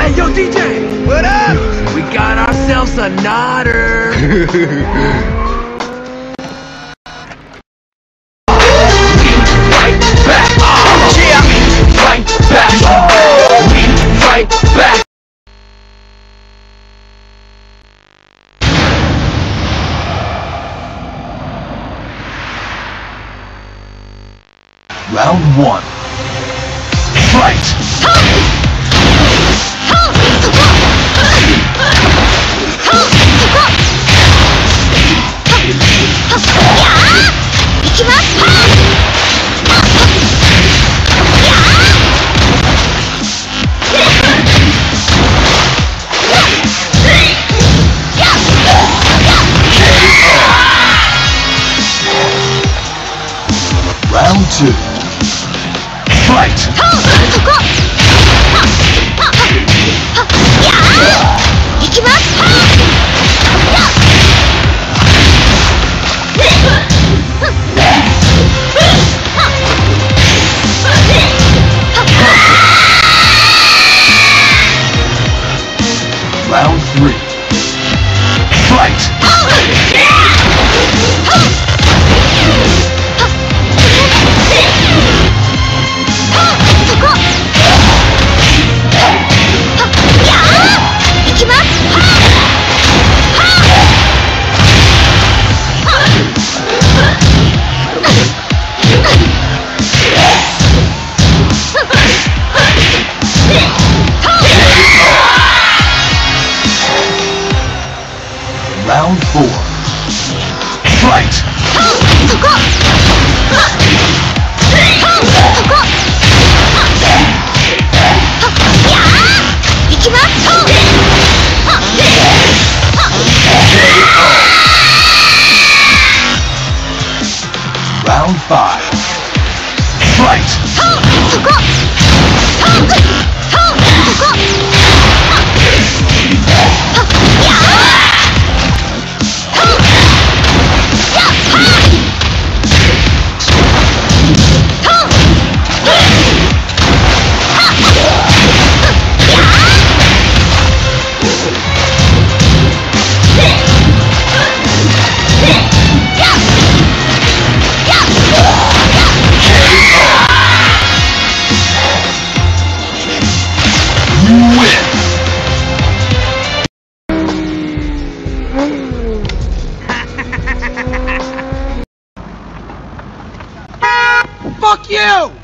Hey, yo, DJ! What up? We got ourselves a nodder. Right back. Yeah. Right back. We right back. Round one. Fight! Round two. Fight! Fight! Fight! Round five. Fight! you!